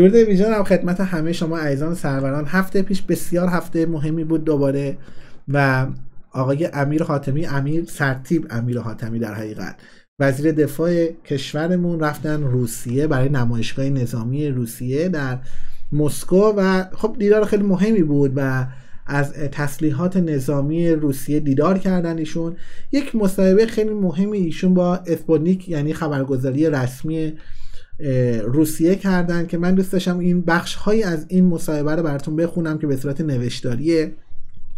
درود ویژه هم خدمت همه شما عزیزان سروران. هفته پیش بسیار هفته مهمی بود دوباره و آقای امیر حاتمی امیر سرتیپ امیر حاتمی در حقیقت. وزیر دفاع کشورمون رفتن روسیه برای نمایشگاه نظامی روسیه در مسکو و خب دیدار خیلی مهمی بود و از تسلیحات نظامی روسیه دیدار کردن ایشون. یک مصاحبه خیلی مهمی ایشون با اسپوتنیک یعنی خبرگزاری رسمی روسیه کردن که من دوست داشتم این بخش هایی از این مصاحبه رو براتون بخونم که به صورت نوشتاریه.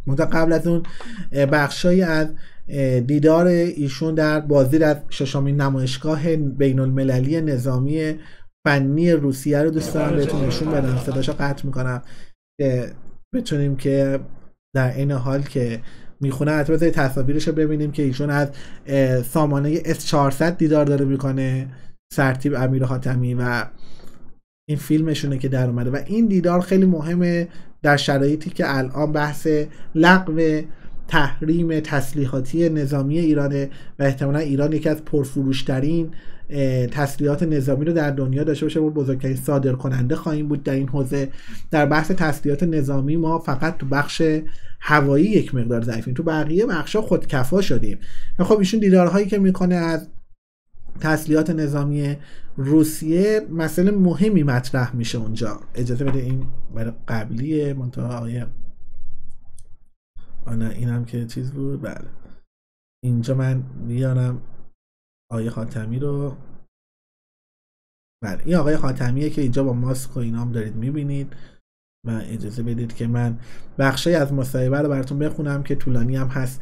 منتها قبل از اون بخشهایی از دیدار ایشون در بازدید از ششمین نمایشگاه بین المللی نظامی فنی روسیه رو دوست دارم بهتون نشون بدم. صداشو قطع می‌کنم که بتونیم که در این حال که می‌خونه حتی تصاویرش رو ببینیم که ایشون از سامانه S400 دیدار داره می‌کنه. سرتیب امیر حاتمی و این فیلمشونه که در اومده. و این دیدار خیلی مهمه در شرایطی که الان بحث لغو تحریم تسلیحاتی نظامی ایرانه و احتمالا ایران یکی از پرفروشترین تسلیحات نظامی رو در دنیا داشته باشه. و بزرگترین صادر کننده خواهیم بود در این حوزه. در بحث تسلیحات نظامی ما فقط تو بخش هوایی یک مقدار ضعیفیم. تو بقیه بخشا خودکفا شدیم. خب ایشون دیدارهایی که می‌کنه از تسلیحات نظامی روسیه مسئله مهمی مطرح میشه اونجا. اجازه بده این برای قبلی منتها آیه آنه این هم که چیز بود. بله. اینجا من میارم آیه خاتمی رو. بله این آقای خاتمیه که اینجا با ماسک و اینام دارید می‌بینید و اجازه بدید که من بخشی از مصاحبه رو براتون بخونم که طولانی هم هست.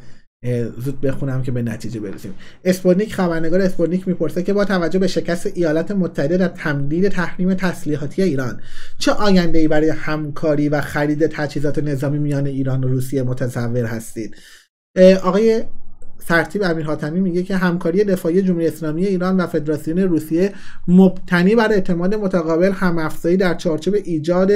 زود بخونم که به نتیجه برسیم. اسپوتنیک خبرنگار اسپوتنیک می‌پرسه که با توجه به شکست ایالات متحده در تمدید تحریم تسلیحاتی ایران چه آینده ای برای همکاری و خرید تجهیزات نظامی میان ایران و روسیه متصور هستید؟ آقای سرتیپ امیر حاتمی میگه که همکاری دفاعی جمهوری اسلامی ایران و فدراسیون روسیه مبتنی بر اعتماد متقابل همافزایی در چارچوب ایجاد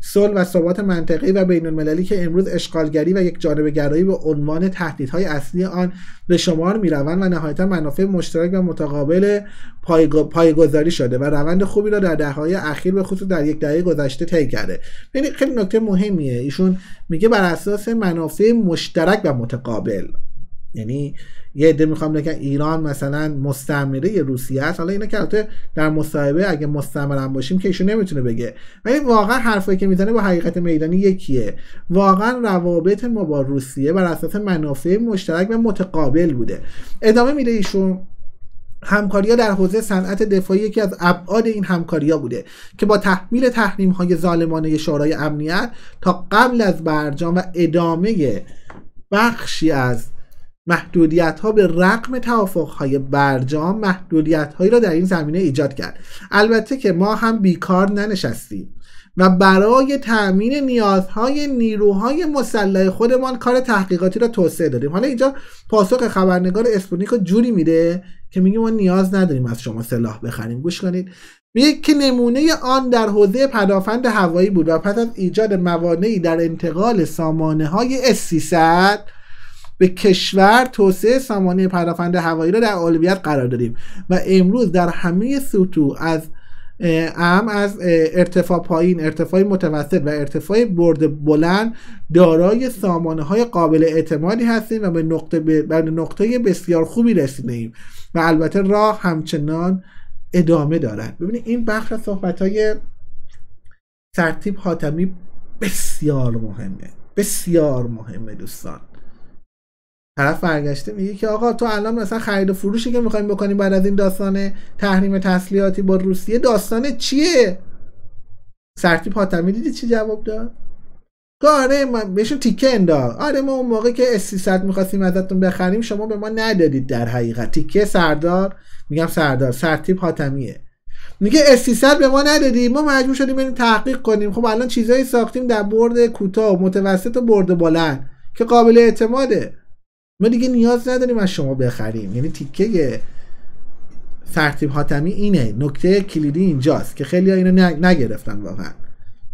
صلح و ثبات منطقی و بین المللی که امروز اشغالگری و یک جانبه گرایی به عنوان تهدیدهای اصلی آن به شمار می‌روند و نهایتا منافع مشترک و متقابل پایگذاری شده و روند خوبی را در دههای اخیر به خصوص در یک دهه گذشته طی کرده. خیلی نکته مهمیه. ایشون میگه بر اساس منافع مشترک و متقابل. یعنی یه عده می‌خوام بگن ایران مثلا مستعمره روسیه است. حالا اینا که در مصاحبه اگه مستعمر هم باشیم که ایشون نمی‌تونه بگه. ولی واقعا حرفایی که می‌زنه با حقیقت میدانی یکیه. واقعا روابط ما با روسیه بر اساس منافع مشترک و متقابل بوده. ادامه میده ایشون همکاری در حوزه صنعت دفاعی یکی از ابعاد این همکاری بوده که با تحمیل تحریم های ظالمانه شورای امنیت تا قبل از برجام و ادامه بخشی از محدودیت ها به رقم توافق های برجام محدودیت هایی را در این زمینه ایجاد کرد. البته که ما هم بیکار ننشستیم و برای تأمین نیازهای نیروهای مسلح خودمان کار تحقیقاتی را توسعه دادیم. حالا اینجا پاسخ خبرنگار اسپونیک جوری میده که میگه ما نیاز نداریم از شما سلاح بخریم. گوش کنید. میگه که نمونه آن در حوزه پدافند هوایی بود و پس از ایجاد موانعی در انتقال سامانه های S300 به کشور توسعه سامانه پدافند هوایی را در اولویت قرار دادیم. و امروز در همه سطوح از ام از ارتفاع پایین ارتفاع متوسط و ارتفاع برد بلند دارای سامانه های قابل اعتمادی هستیم و به نقطه, به نقطه بسیار خوبی رسیده ایم و البته راه همچنان ادامه دارد. ببینید این بخش صحبت های ترتیب حاتمی بسیار مهمه. بسیار مهمه دوستان. طرف برگشته میگه که آقا تو الان مثلا خرید و فروشی که می‌خوایم بکنیم بعد از این داستان تحریم تسلیحاتی با روسیه داستان چیه؟ سرتی پاتمی دیدی چی جواب داد؟ آره من بهشون تیکه انداخت. آره ما اون موقع که اس 300 می‌خواستیم ازتون بخریم شما به ما ندادید در حقیقت. تیکه سردار میگم سردار سرتیب حاتمیه. میگه اس 300 به ما ندادیم ما مجبور شدیم بریم تحقیق کنیم. خب الان چیزایی ساختیم در برد کوتاه متوسط و برد بلند که قابل اعتماده. ما دیگه نیاز نداریم از شما بخریم. یعنی تیکه سرتیب حاتمی اینه. نکته کلیدی اینجاست که خیلی اینو نگرفتن واقعا.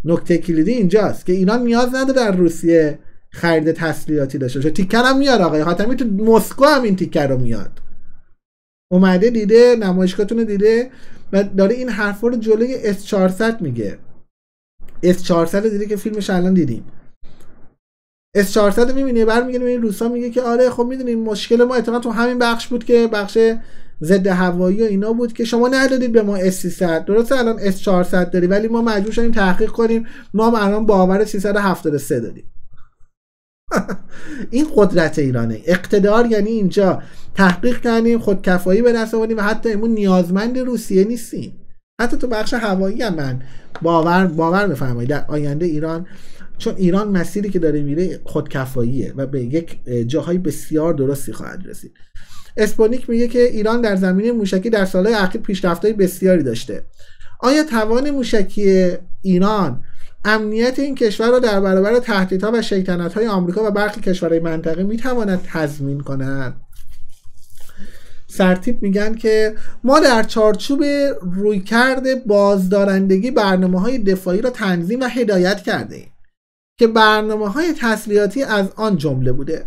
نکته کلیدی اینجاست که ایران نیاز نداره در روسیه خرید تسلیحاتی داشته باشه. تیکر هم میاد آقای حاتمی. تو مسکو هم این تیکر رو میاد. اومده دیده نمایشگاهتون دیده و داره این حرفا رو جلوی S400 میگه. S 400 دیدی که فیلمش الان دیدیم. S 400 می‌بینی برمیگردیم این روسا میگه که آره خب می‌دونیم مشکل ما اتفاقا تو همین بخش بود که بخش ضد هوایی و اینا بود که شما ندادید به ما S 300 درسته؟ الان S 400 داری ولی ما مجبور شدیم تحقیق کنیم. ما هم الان باور 373 دادیم این قدرت ایرانه. اقتدار یعنی اینجا. تحقیق کردیم خودکفایی به دست آوردیم و حتی امون نیازمند روسیه نیستیم. حتی تو بخش هوایی هم من باور باور بفرمایید. در آینده ایران چون ایران مسیری که داره میره خودکفاییه و به یک جاهای بسیار درستی خواهد رسید. اسپونیک میگه که ایران در زمینه موشکی در سالهای اخیر پیشرفت‌های بسیاری داشته. آیا توان موشکی ایران امنیت این کشور را در برابر تهدیدها و شیطنت‌های آمریکا و برخی کشورهای منطقه می‌تواند تضمین کند؟ سرتیب میگن که ما در چارچوب رویکرد بازدارندگی برنامه های دفاعی را تنظیم و هدایت کرده که برنامه های تسلیحاتی از آن جمله بوده.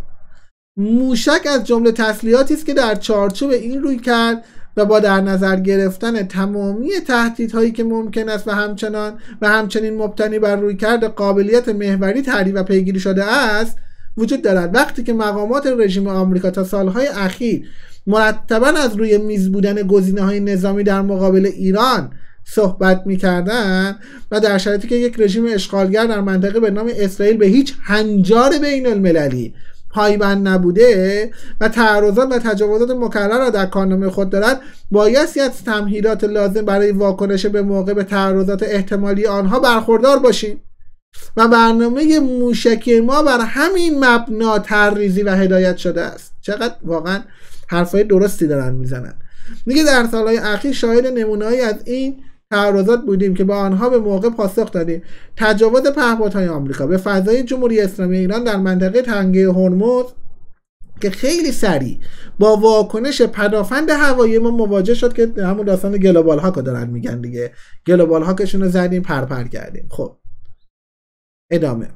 موشک از جمله تسلیحاتی است که در چارچوب این روی کرد و با در نظر گرفتن تمامی تهدیدهایی که ممکن است و همچنان و همچنین مبتنی بر روی کرد قابلیت محوری تعریف و پیگیری شده است وجود دارد. وقتی که مقامات رژیم آمریکا تا سالهای اخیر مرتبا از روی میز بودن گزینه های نظامی در مقابل ایران صحبت می‌کردن و در شرایطی که یک رژیم اشغالگر در منطقه به نام اسرائیل به هیچ هنجار بین المللی پایبند نبوده و تعرضات و تجاوزات مکرر را در کارنامه خود دارد بایستی از تمهیدات لازم برای واکنش به موقع به تعرضات احتمالی آنها برخوردار باشیم. و برنامه موشکی ما بر همین مبنا ترریزی و هدایت شده است. چقدر واقعا حرفای درستی دارن می‌زنن. میگه در سالهای اخیر شاهد نمونههایی از این تعرضات بودیم که با آنها به موقع پاسخ دادیم. تجاوز پهپادهای آمریکا. به فضای جمهوری اسلامی ایران در منطقه تنگه هرمز که خیلی سریع با واکنش پدافند هوایی ما مواجه شد که همون داستان گلوبال هاک دارن میگن دیگه. گلوبال هاکشون رو زدیم پرپر کردیم. خب. ادامه.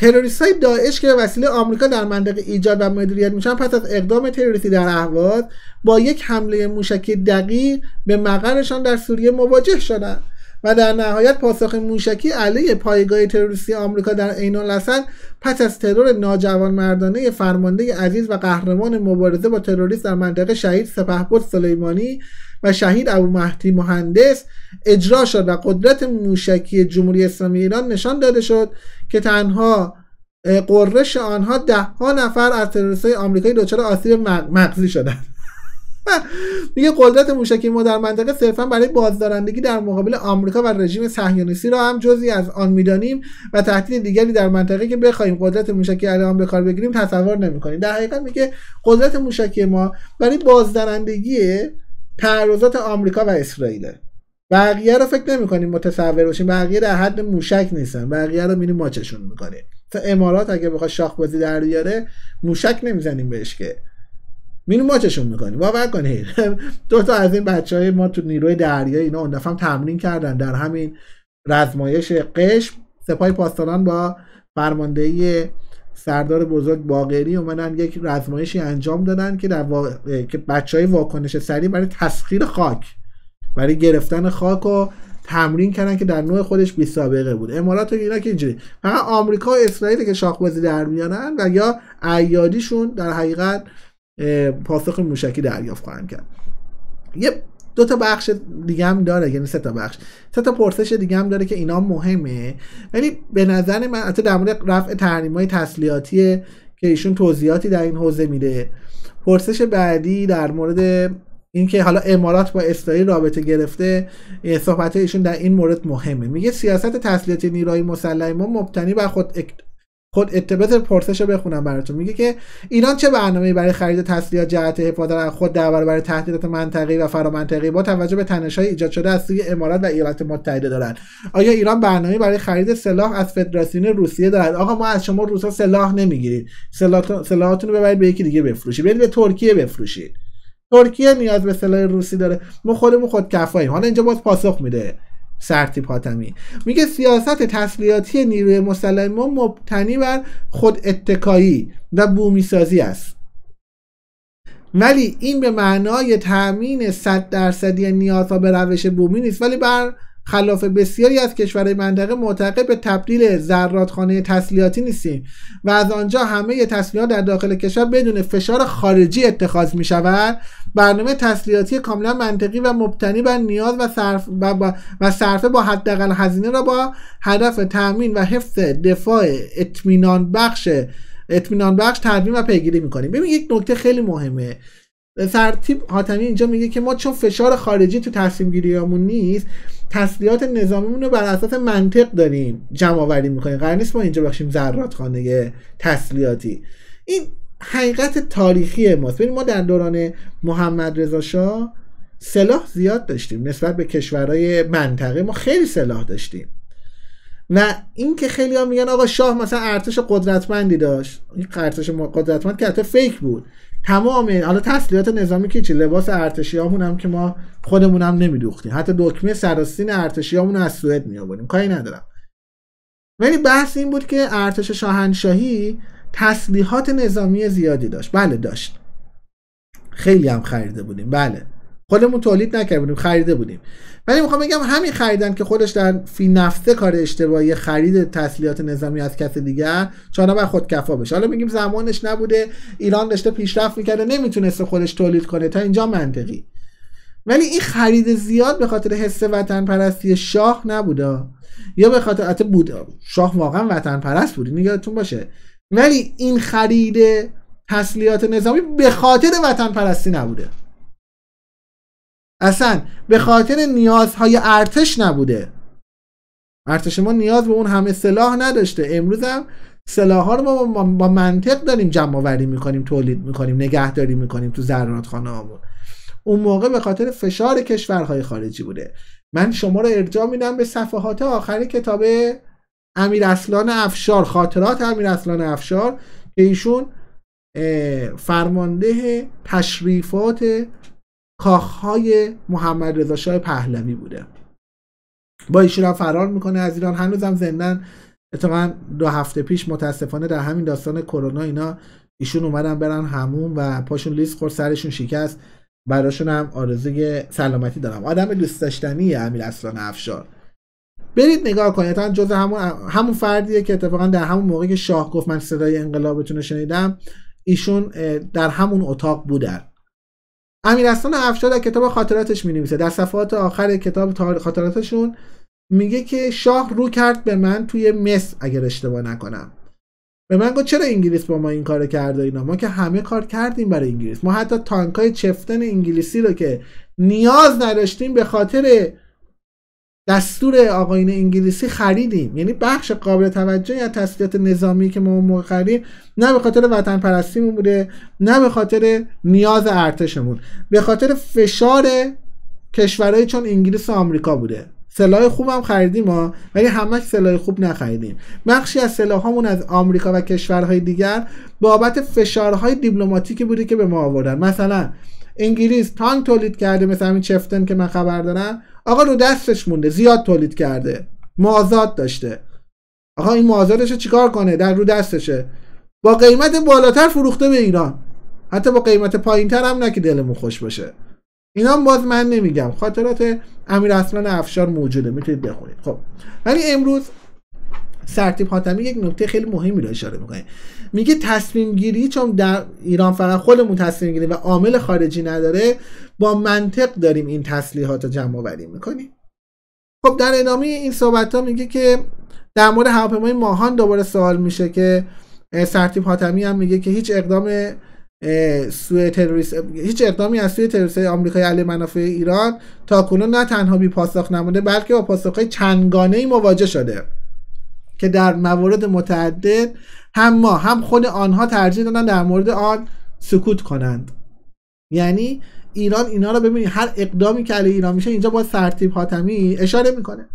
تروریست های داعش که وسیله آمریکا در منطقه ایجاد و مدیریت میشن پس از اقدام تروریستی در اهواز با یک حمله موشکی دقیق به مقرشان در سوریه مواجه شدند و در نهایت پاسخ موشکی علیه پایگاه تروریستی آمریکا در عین الاسد پس از ترور ناجوان مردانه فرمانده عزیز و قهرمان مبارزه با تروریست در منطقه شهید سپهبد سلیمانی و شهید ابو مهدی مهندس اجرا شد و قدرت موشکی جمهوری اسلامی ایران نشان داده شد که تنها قررش آنها ده ها نفر از تروریست های آمریکایی دچار آسیب مغزی شدند. میگه قدرت موشکی ما در منطقه صرفا برای بازدارندگی در مقابل آمریکا و رژیم صهیونیستی را هم جزی از آن می‌دانیم و تهدید دیگری در منطقه که بخوایم قدرت موشکی علیه به کار بگیریم تصور نمی‌کنیم. در حقیقت میگه قدرت موشکی ما برای بازدارندگی تعرضات آمریکا و اسرائیل بقیه رو فکر نمی کنیم متصور باشیم. بقیه در حد موشک نیستن. بقیه رو میریم ماچشون می‌کنیم تا امارات اگه بخواد شاخ بازی در بیاره موشک نمی‌زنیم بهش که. مینو ماچشون می‌کنیم باور کنید دو تا از این بچه های ما تو نیروی دریایی اینا اون دفعه تمرین کردن در همین رزمایش قشم. سپاه پاسداران با فرماندهی سردار بزرگ باقری اومدن یک رزمایشی انجام دادن که در وا... که بچه های واکنش سریع برای تسخیر خاک برای گرفتن خاک و تمرین کردن که در نوع خودش بی سابقه بود. امارات و اینا که اینجوری. فقط آمریکا و اسرائیل که شاخبازی در میانن و یا ایادیشون در حقیقت پاسخ موشکی دریافت خواهند کرد. یه دو تا بخش دیگه هم داره یعنی سه تا بخش. سه تا پرسش دیگه هم داره که اینا مهمه. ولی به نظر من حتی در مورد رفع تحریم های تسلیحاتی که ایشون توضیحاتی در این حوزه میده. پرسش بعدی در مورد اینکه حالا امارات با اسرائیل رابطه گرفته صحبت ایشون در این مورد مهمه. میگه سیاست تسلیحاتی نیروهای مسلح ما مبتنی بر خود خود اتباط پرسش رو بخونم براتون. میگه که ایران چه برنامه‌ای برای خرید تسلیحات جهت حفاظت از خود در برابر تهدیدات منطقه‌ای و فرامنطقه‌ای با توجه به تنش‌های ایجاد شده از سوی امارات و ایالات متحده دارند آیا ایران برنامه‌ای برای خرید سلاح از فدراسیون روسیه دارد؟ آقا ما از شما روسا سلاح نمی‌گیرید سلاحاتون رو ببرید به یکی دیگه بفروشید. برید به ترکیه بفروشید. ترکیه نیاز به سلاح روسی داره. ما خودمون خود کفاییم حالا اینجا باز پاسخ میده. سرتیپ حاتمی. میگه سیاست تسلیحاتی نیروی مسلح ما مبتنی بر خود اتکایی و بومی سازی است. ولی این به معنای تامین صد درصدی نیازها به روش بومی نیست. ولی بر خلاف بسیاری از کشورهای منطقه معتقد به تبدیل زرادخانه تسلیحاتی نیستیم و از آنجا همه تسلیحات در داخل کشور بدون فشار خارجی اتخاذ می شود برنامه تسلیحاتی کاملا منطقی و مبتنی بر نیاز و صرف و, و صرفه با حداقل هزینه را با هدف تامین و حفظ دفاع اطمینان بخش اطمینان بخش تدوین و پیگیری می‌کنیم. ببین یک نکته خیلی مهمه. سرتیب حاتمی اینجا میگه که ما چون فشار خارجی تو تصمیم گیریامون نیست تسلیحات نظامیمون رو بر اساس منطق داریم جمع آوری می‌کنیم. قرار نیست ما اینجا بخشیم ذرات خانه تسلیحاتی. این حقیقت تاریخی ماست. ببین ما در دوران محمد رضا شاه سلاح زیاد داشتیم نسبت به کشورهای منطقه. ما خیلی سلاح داشتیم. و این که خیلی ها میگن آقا شاه مثلا ارتش قدرتمندی داشت. این ارتش قدرتمند که حتی فیک بود. تمام حالا تسلیحات نظامی که چی؟ لباس ارتشی هم که ما خودمون هم نمیدوختیم. حتی دکمه سراستین ارتشی رو از سوئد می آوریم کاری ندارم. ولی بحث این بود که ارتش شاهنشاهی تسلیحات نظامی زیادی داشت. بله داشت. خیلی هم خریده بودیم. بله. خودمون تولید نکرده بودیم خریده بودیم. ولی می‌خوام بگم همین خریدن که خودش در فی نفسه کار اشتباهی خرید تسلیحات نظامی از کس دیگر چون بر خود کفا بشه. حالا میگیم زمانش نبوده ایران داشته پیشرفت می‌کرده نمی‌تونسته خودش تولید کنه. تا اینجا منطقی. ولی این خرید زیاد به خاطر حس وطن پرستی شاه نبوده. یا به خاطر حتی بود شاه واقعا وطن پرست بود یادتون باشه. ولی این خرید تسلیحات نظامی به خاطر وطن پرستی نبوده. اصلا به خاطر نیازهای ارتش نبوده. ارتش ما نیاز به اون همه سلاح نداشته. امروز هم سلاح ها رو ما با منطق داریم جمع آوری می‌کنیم تولید می‌کنیم نگهداری می‌کنیم تو خانه هامون اون موقع به خاطر فشار کشورهای خارجی بوده. من شما رو ارجاع میدم به صفحات آخر کتاب امیر اصلان افشار خاطرات امیر اصلان افشار که ایشون فرمانده تشریفات کاخهای محمد رضا شاه پهلوی بوده. با ایشون هم فرار می‌کنه از ایران. هنوزم زندن اتفاقا دو هفته پیش متاسفانه در همین داستان کرونا اینا ایشون اومدن برن همون و پاشون لیست خورد سرشون شکست. براشون هم آرزوی سلامتی دارم. آدم دوست داشتنی امیر اصلان افشار. برید نگاه کنید. تا جز همون همون فردیه که اتفاقا در همون موقعی که شاه گفت من صدای انقلابتون رو شنیدم ایشون در همون اتاق بودن. امیر اصلان افشار در کتاب خاطراتش می نویسه در صفحات آخر کتاب خاطراتشون میگه که شاه رو کرد به من توی مصر اگر اشتباه نکنم. به من گفت چرا انگلیس با ما این کار کرده اینا؟ ما که همه کار کردیم برای انگلیس. ما حتی تانکای چفتن انگلیسی رو که نیاز نداشتیم به خاطر دستور آقاین انگلیسی خریدیم. یعنی بخش قابل توجهی از تسلیحات نظامی که ما موقع خریدیم نه به خاطر وطن پرستیمون بوده نه به خاطر نیاز ارتشمون. به خاطر فشار کشورهایی چون انگلیس و آمریکا بوده. سلاح خوب هم خریدیم ما ولی همش سلاح خوب نخریدیم. بخشی از سلاحامون از آمریکا و کشورهای دیگر بابت فشارهای دیپلماتیکی بوده که به ما آوردن. مثلا انگلیس تانک تولید کرده مثل همین چفتن که من خبر دارم. آقا رو دستش مونده زیاد تولید کرده. مازاد داشته. آقا این مازادش چیکار کنه؟ در رو دستشه. با قیمت بالاتر فروخته به ایران. حتی با قیمت پایینتر هم نه که دلمون خوش باشه. اینا باز من نمیگم. خاطرات امیر اصلان افشار موجوده. می‌تونید بخونید. خب. ولی امروز سرتیب حاتمی یک نکته خیلی مهمی رو اشاره می‌کنه. میگه تصمیم گیری چون در ایران فقط خودمون تصمیم گیری و عامل خارجی نداره با منطق داریم این تسلیحات رو جمع آوری می‌کنیم. خب در ادامه این صحبت ها میگه که در مورد هواپیمای ماهان دوباره سوال میشه که سرتیب حاتمی هم میگه که هیچ اقدام سوی تروریست هیچ اقدامی از سوی تروریست آمریکای علیه منافع ایران تا کنون نه تنها بی پاسخ نمونده بلکه با پاسخهای چندگانه ای مواجه شده. که در موارد متعدد هم ما هم خود آنها ترجیح دادن در مورد آن سکوت کنند. یعنی ایران اینا رو ببینید هر اقدامی که علیه ایران میشه اینجا با سرتیب حاتمی اشاره می‌کنه.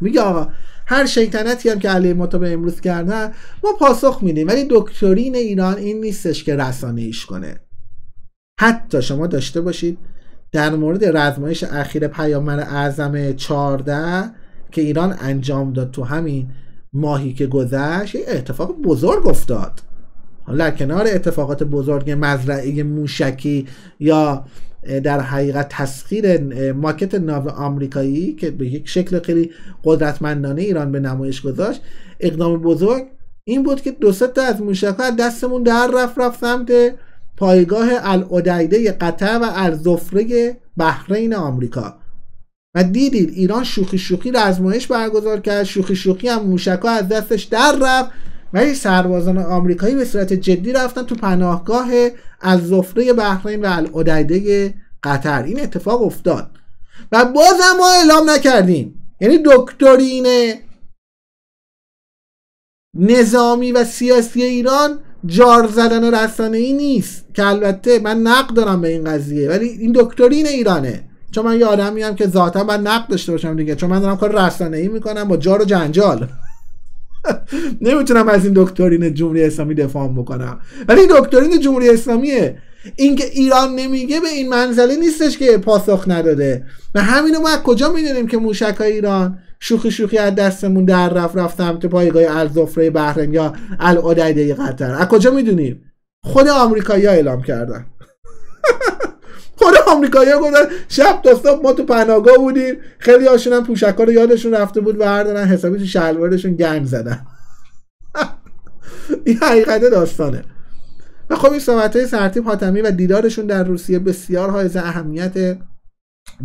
میگه آقا هر شیطنتی هم که علیه ما تا به امروز کردن ما پاسخ میدیم ولی دکترین ایران این نیستش که رسانه ایش کنه. حتی شما داشته باشید در مورد رزمایش اخیر پیامبر اعظم 14 که ایران انجام داد تو همین ماهی که گذشت یه اتفاق بزرگ افتاد. حالا کنار اتفاقات بزرگ مزرعه موشکی یا در حقیقت تسخیر ماکت ناو آمریکایی که به یک شکل خیلی قدرتمندانه ایران به نمایش گذاشت اقدام بزرگ این بود که دو تا از موشک از دستمون در رفت رفت سمت پایگاه العدیده قطر و الزفره بحرین آمریکا. دیدید ایران شوخی شوخی رزمایش برگزار کرد. شوخی شوخی هم موشکا از دستش در رفت ولی سربازان آمریکایی به صورت جدی رفتن تو پناهگاه الزفره بحرین و العدیده قطر. این اتفاق افتاد. و بازم ما اعلام نکردیم. یعنی دکترین نظامی و سیاسی ایران جار زدن رسانه ای نیست. که البته من نقد دارم به این قضیه ولی این دکترین ایرانه. چون من یه آدمی هم که ذاتا من نقد داشته باشم دیگه. چون من دارم کار رسانه ای می‌کنم با جار و جنجال. نمی‌تونم از این دکترین جمهوری اسلامی دفاع بکنم. ولی دکترین جمهوری اسلامیه. اینکه ایران نمیگه به این منزله نیستش که پاسخ نداده. و همینو ما از کجا می‌دونیم که موشک ایران شوخی شوخی از دستمون در رفت رفت سمت پایگاه الزفره بحرین یا العدیده قطر؟ از کجا می‌دونیم؟ خود آمریکایی اعلام کردن. خود آمریکایی گفتن شب تا صبح ما تو پناهگاه بودیم. خیلی هاشون هم پوشکا رو یادشون رفته بود بردارن حسابی تو شلوارشون گنج زدن. این حقیقت داستانه. و خب این های سرتیب حاتمی و دیدارشون در روسیه بسیار حائز اهمیت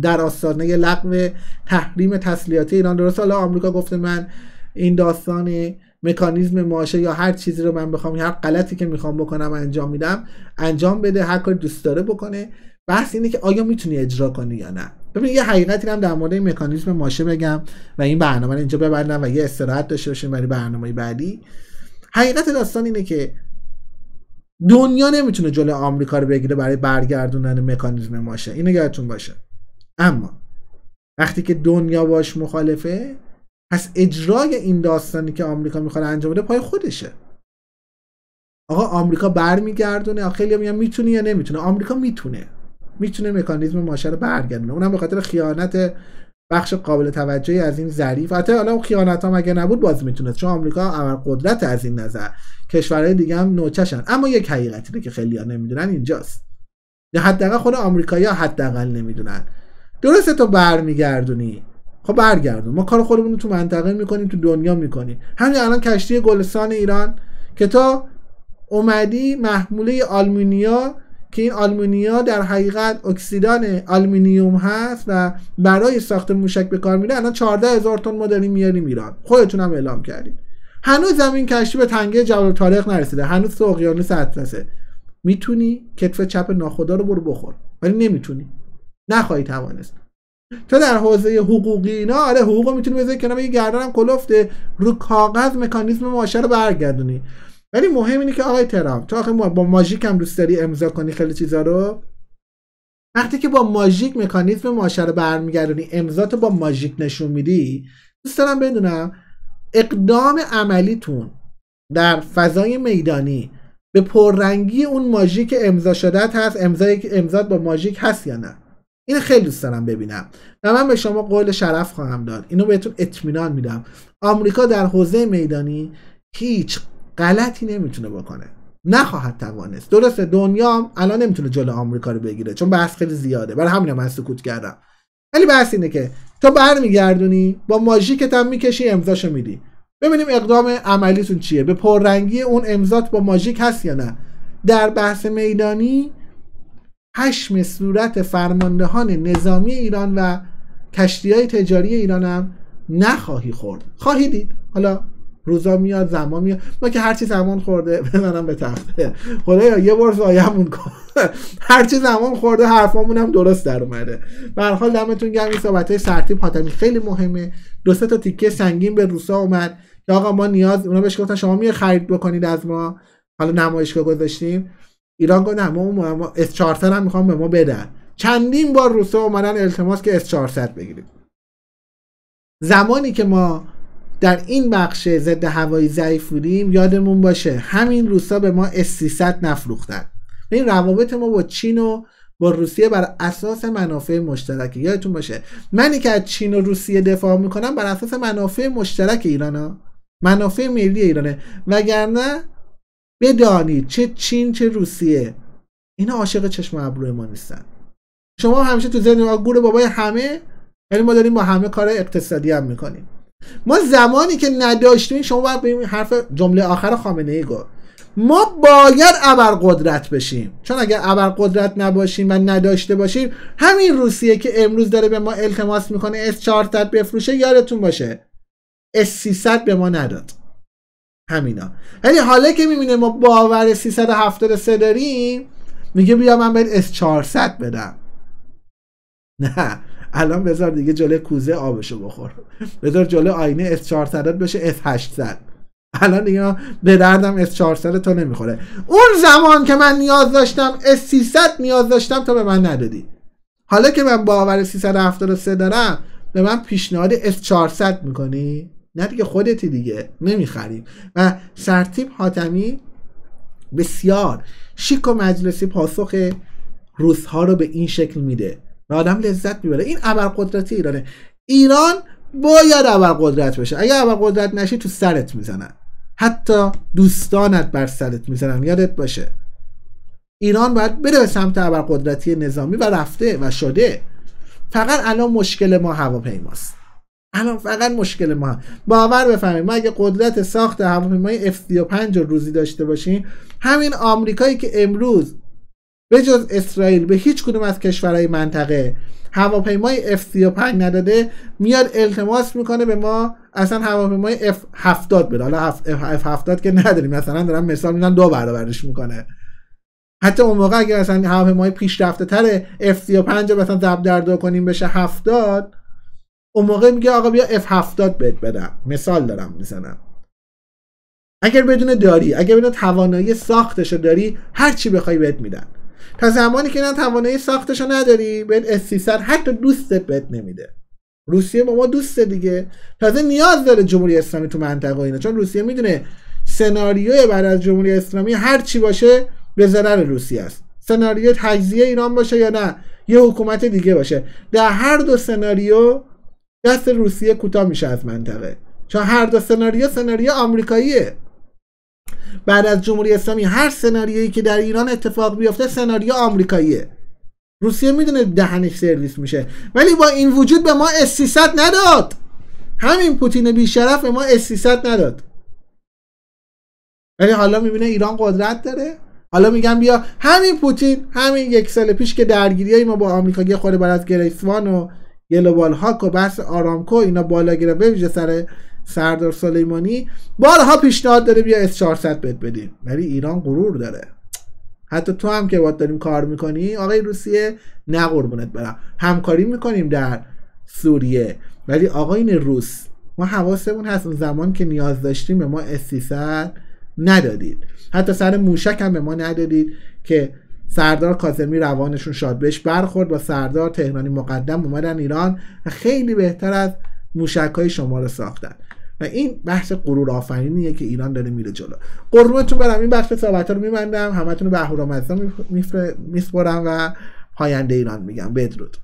در آستانه لغو تحریم تسلیحاتی ایران. درست حالا آمریکا گفته من این داستان مکانیزم ماشه یا هر چیزی رو من بخوام هر غلطی که می‌خوام بکنم انجام میدم انجام بده هر کاری دوست داره بکنه. بحث اینه که آیا می‌تونی اجرا کنی یا نه. ببین یه حقیقتی هم در مورد این مکانیزم ماشه بگم و این برنامه رو اینجا ببندم و یه استراحت داشته باشیم برای برنامه بعدی. حقیقت داستان اینه که دنیا نمی‌تونه جلو آمریکا رو بگیره برای برگردوندن مکانیزم ماشه. اینو یادتون باشه. اما وقتی که دنیا باش مخالفه پس اجرای این داستانی که آمریکا می‌خواد انجام بده پای خودشه. آقا آمریکا برمیگردونه خیلی میگن می‌تونه یا نمی‌تونه آمریکا می‌تونه. می‌تونه مکانیزم ماشه رو برگردونه. اونم به خاطر خیانت بخش قابل توجهی از این ظریف. حتی حالا اون خیانت ها مگه نبود؟ باز می‌تونه چون آمریکا اول قدرت از این نظر. کشورهای دیگه هم نوچشن. اما یک حقیقتی که خیلی ها نمی‌دونن اینجاست. حداقل خود آمریکایی ها حداقل نمی‌دونن. درسته تو برمیگردونی. خب برگردون. ما کار خودمون رو تو منطقه می‌کنیم تو دنیا می‌کنیم. همین الان کشتی گلستان ایران که تا اومدی محموله آلومینا که این آلومینا در حقیقت اکسید آلومینیوم هست و برای ساخت موشک به کار میره. الان 14 هزار تن ما داریم میاریم ایران. خودتون هم اعلام کردید هنوز زمین کشتی به تنگه جبل طارق نرسیده. هنوز تو اقیانوس اطلسه. می‌تونی کتف چپ ناخدا رو برو بخور. ولی نمی‌تونی. نخواهی توانست. تو در حوزه حقوقی اینا آره حقوق می‌تونی بذاری کنار. یه گردنم کلفته. رو کاغذ مکانیزم ماشه رو برگردونی. ولی مهم اینه که آقای ترامپ تو آخه با ماژیک هم دوست داری امضا کنی خیلی چیزا رو؟ وقتی که با ماژیک مکانیزم ماشه رو برمیگردونی امضا تو با ماژیک نشون میدی دوست دارم بدونم اقدام عملیتون در فضای میدانی به پررنگی اون ماژیک امضا شده هست امضای امضا با ماژیک هست یا نه؟ این خیلی دوست دارم ببینم. و من به شما قول شرف خواهم داد. اینو بهتون اطمینان میدم. آمریکا در حوزه میدانی هیچ غلطی نمی‌تونه بکنه. نخواهد توانست. درسته دنیا الان نمی‌تونه جلو آمریکا رو بگیره چون بحث خیلی زیاده. برای همین من سکوت کردم. ولی بحث اینه که تو برمیگردونی با ماژیکت هم می‌کشی امضاشو میدی. ببینیم اقدام عملیتون چیه. به پررنگی اون امضات با ماژیک هست یا نه؟ در بحث میدانی حشم صورت فرماندهان نظامی ایران و کشتی های تجاری ایران هم نخواهی خورد. خواهی دید؟ حالا روزا میاد زمان میاد. ما که هرچی زمان خورده بزنم به تخته. خدایا یه بار زایمون کن. هرچی زمان خورده حرفامون هم درست در اومده. به حال دمتون گرم. این صحبت سرتیب حاتمی خیلی مهمه. دو تا تیکه سنگین به روسا اومد. که آقا ما نیاز اونا بهش گفتن شما می خرید بکنید از ما. حالا نمایشگاه گذاشتیم. ایران گفت نه ما S 400 هم می‌خوام به ما بدن. چندین بار روسا اومدن التماس که S 400 بگیریم. زمانی که ما در این بخش ضد هوایی ضعیف بودیم یادمون باشه همین روسا به ما S 300 نفروختن. این روابط ما با چین و با روسیه بر اساس منافع مشترک یادتون باشه منی که از چین و روسیه دفاع می‌کنم بر اساس منافع مشترک ایران ها منافع ملی ایرانه. وگرنه بدانید چه چین چه روسیه. اینا عاشق چشم ابروی ما نیستن. شما همیشه تو ذهن گور بابای همه یعنی ما داریم با همه کار اقتصادی هم می‌کنیم. ما زمانی که نداشتیم شما باید به حرف جمله آخر خامنه ای گفت. ما باید ابرقدرت بشیم. چون اگر ابرقدرت نباشیم و نداشته باشیم همین روسیه که امروز داره به ما التماس می‌کنه S400 بفروشه یادتون باشه. S300 به ما نداد. همینا. یعنی حالا که می‌بینه ما باور 373 داریم میگه بیا من بهت S400 بدم. نه. الان بذار دیگه جلوی کوزه آبشو بخور. بذار جلوی آینه S400 بشه S800 الان دیگه به دردم S400 تو نمی‌خوره. اون زمان که من نیاز داشتم S300 نیاز داشتم تو به من ندادی. حالا که من باور 373 دارم به من پیشنهاد S400 می‌کنی؟ نه دیگه خودتی دیگه. نمی‌خریم. و سرتیب حاتمی بسیار شیک و مجلسی پاسخ روس ها رو به این شکل میده. و آدم لذت می‌بره. این ابرقدرتی ایرانه. ایران باید ابرقدرت بشه. اگه ابرقدرت نشی تو سرت می‌زنن. حتی دوستانت بر سرت می‌زنن. یادت باشه. ایران باید بره به سمت ابرقدرتی نظامی و رفته و شده. فقط الان مشکل ما هواپیماست. الان فقط مشکل ما. باور بفهمید ما اگه قدرت ساخت هواپیمای F35 رو روزی داشته باشیم همین آمریکایی که امروز به جز اسرائیل به هیچ کدوم از کشورهای منطقه هواپیمای F35 نداده میاد التماس می‌کنه به ما اصلا هواپیمای F70 بده. حالا F70 که نداریم مثلا دارم مثال میدن دو برابرش می‌کنه. حتی اون موقع اگر مثلا هواپیمای پیشرفته تر F35 رو مثلا ضرب در دو کنیم بشه 70 اون موقع میگه آقا بیا F70 بهت بدم. مثال دارم می‌زنم. اگر بدون داری اگر بدون توانایی ساختش داری هر چی بخوای بهت میدن تا زمانی که اینا توانایی ساختش رو نداری بهت S300 حتی دوستت بهت نمیده. روسیه با ما دوست دیگه. تازه نیاز داره جمهوری اسلامی تو منطقه اینا چون روسیه می‌دونه سناریوی بعد از جمهوری اسلامی هر چی باشه به ضرر روسیه است. سناریو تجزیه ایران باشه یا نه یه حکومت دیگه باشه. در هر دو سناریو دست روسیه کوتاه میشه از منطقه. چون هر دو سناریو سناریو آمریکاییه. بعد از جمهوری اسلامی هر سناریویی که در ایران اتفاق بیفته سناریو آمریکاییه. روسیه می‌دونه دهنش سرویس میشه. ولی با این وجود به ما اس نداد. همین پوتین بیشرف به ما اس نداد. ولی حالا می‌بینه ایران قدرت داره. حالا میگم بیا همین پوتین همین یک سال پیش که درگیری ما با آمریکا یه خورده بعد از گریسوان و گلوبال هاک و بحث آرامکو اینا بالا گرفت به سر سردار سلیمانی. بارها پیشنهاد داره بیا اس 400 بهت بدیم. ولی ایران غرور داره. حتی تو هم که باید داریم کار می‌کنی آقای روسیه نه قربونت برم. همکاری می‌کنیم در سوریه. ولی آقاین روس ما حواسمون هست اون زمان که نیاز داشتیم به ما اس ندادید. حتی سر موشک هم به ما ندادید که سردار کاظمی روانشون شاد بهش برخورد. با سردار تهرانی مقدم اومدن ایران خیلی بهتر از موشک های شما رو ساختن. و این بحث غرور آفرینیه که ایران داره میره جلو. قربونتون برم این بحث صحبت رو میبندم همتون رو به اهورامزدا میسپرم و پاینده ایران میگم. بدرود.